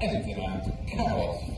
everything around chaos.